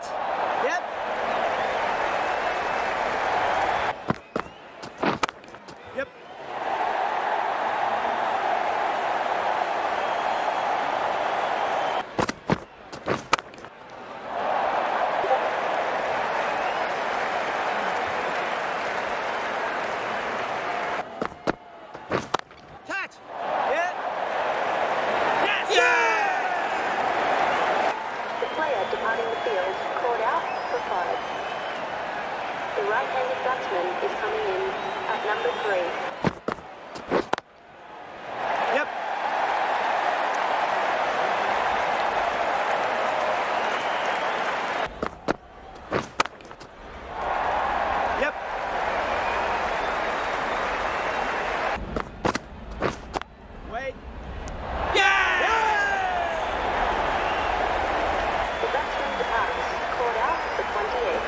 Cut! Yep. Yep. Cut! Yep. Yes! The player departing the field called out for five. The right-handed batsman is coming in at number three. Yep. Yep. Wait. Yeah! The batsman departs, called out for 28.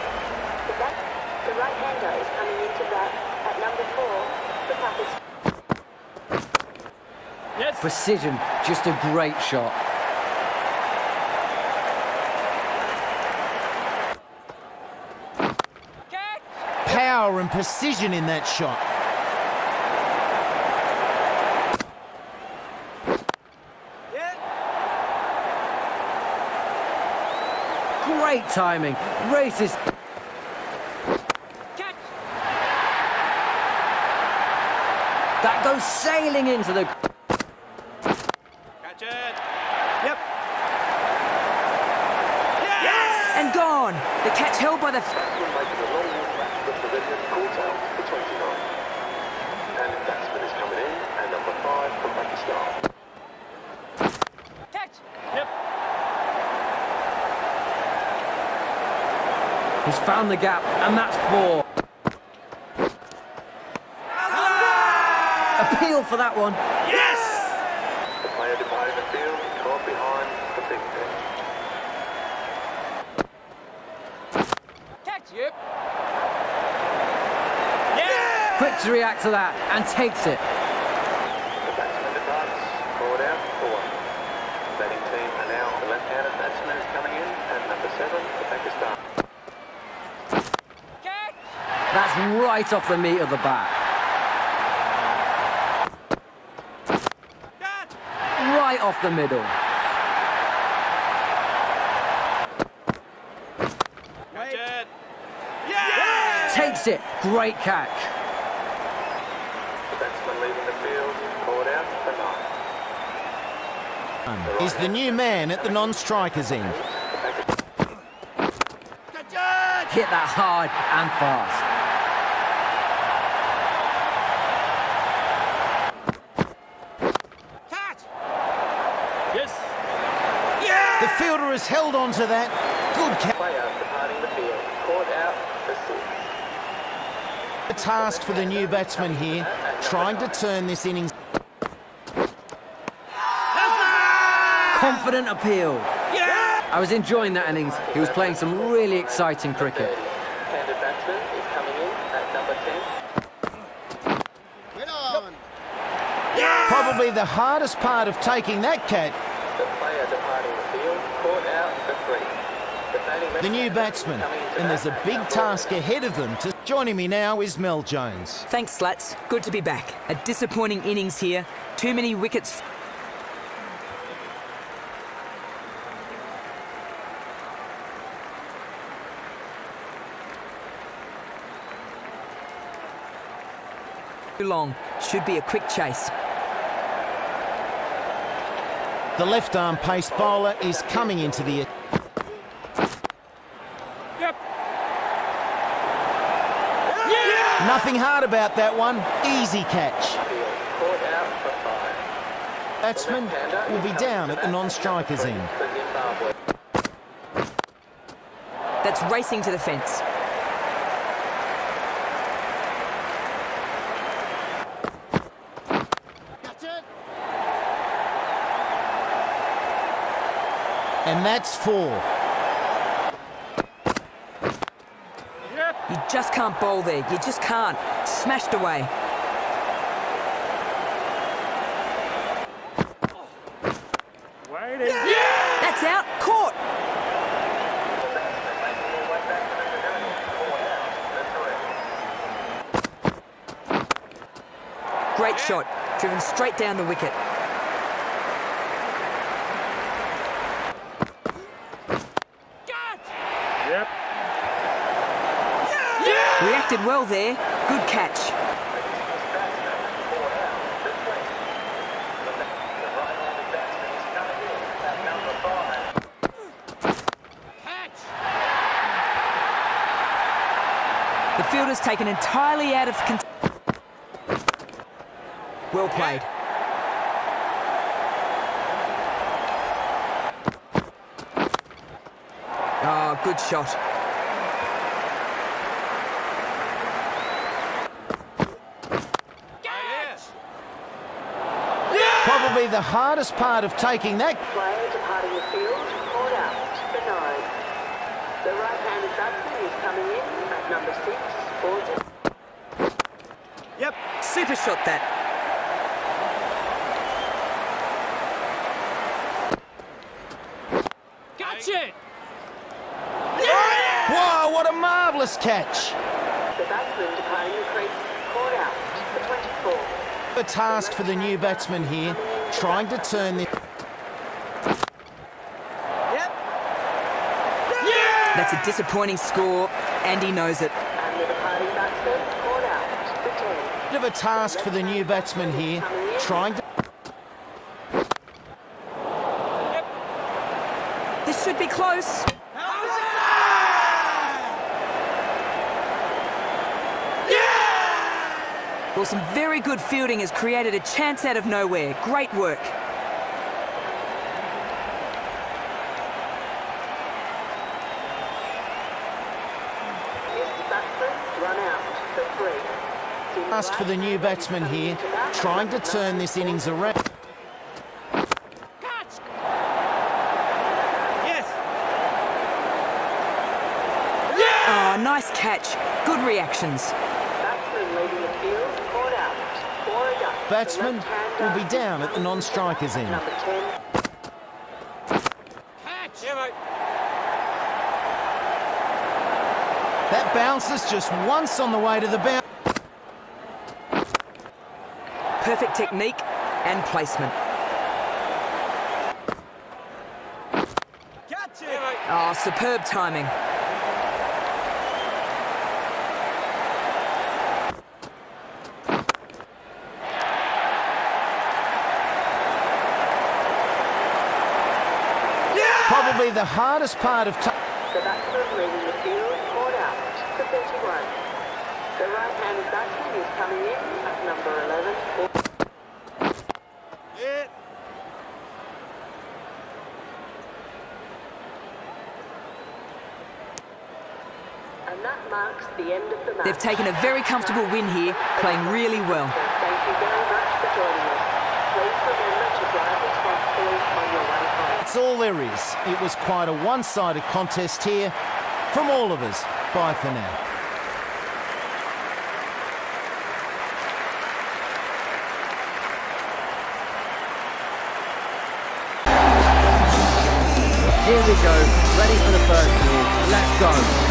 The, bat- the right-hander is coming into bat at number four. The Pakistan. Yes. Precision, just a great shot. Power and precision in that shot. Great timing. Races. Catch. That goes sailing into the. Catch it. Yep. Yeah! And gone. The catch held by the. Batsman making a long walk back to the pavilion, caught out for 29. And batsman is coming in, and number five from Pakistan. Catch. Yep. He's found the gap, and that's four. Appeal for that one. Yes! The player departing the field, caught behind the big pitch. Catch. Yep. Yeah! Quick to react to that and takes it. The batsman departs, called out for one. Batting team are now the left-handed batsman is coming in, and number seven for Pakistan. That's right off the meat of the bat. Right off the middle. Catch it. Yeah! Takes it. Great catch. The batsman leaving the field, called out for nine. Is the new man at the non-strikers end. Hit that hard and fast. Catch. Yes. The fielder has held on to that. Good catch. Player departing the field, called out for six. The task for the new batsman here, trying to turn this innings. Confident appeal. Yeah! I was enjoying that innings. He was playing some really exciting cricket. Handed batsman is coming in at number 10. Probably the hardest part of taking that catch. The player departing the field, caught out for three. The, new batsman, into and there's a big task ahead of them. To joining me now is Mel Jones. Thanks, Slats. Good to be back. A disappointing innings here. Too many wickets. Too long. Should be a quick chase. The left arm pace bowler is coming into the. Yep. Nothing hard about that one. Easy catch. field, caught out for five. Batsman will be down at the non-strikers end. That's racing to the fence. And that's four. You just can't bowl there. You just can't. Smashed away. Yeah! That's out. Caught. Great shot. Driven straight down the wicket. Reacted well there. Good catch. The fielder's taken entirely out of Well played. Oh, good shot. Probably the hardest part of taking that. Player departing the field, called out for nine. The right-handed batsman is coming in at number six, Borges. Yep. Super shot that. Catch it. Whoa, what a marvellous catch. The batsman departing the crease, called out for 24. The task for the new batsman here, trying to turn this. That's a disappointing score, and he knows it. And the departing batsman, called out for 10. Bit of a task for the new batsman here, trying to. This should be close. Well, some very good fielding has created a chance out of nowhere. Great work. Is the batsman run out for three. Seems Task for the new batsman here, trying to turn this innings around. Catch. Yes. Oh, nice catch. Good reactions. Batsman leaving the field, called out for a duck. The Batsman left-hander will be down at the non-strikers end. Catch. Yeah, mate. That bounces just once on the way to the bounce. Perfect technique and placement. Catch it. Oh, ah, superb timing. Probably the hardest part of. the batsman leaving the field, called out for 31. The right-handed batsman is coming in at number 11, Yeah. And that marks the end of the match. They've taken a very comfortable win here, playing really well. Thank you very much for joining us. Please remember to drive responsibly on your way home. That's all there is. It was quite a one-sided contest here. From all of us, bye for now. Here we go, ready for the first move. Let's go.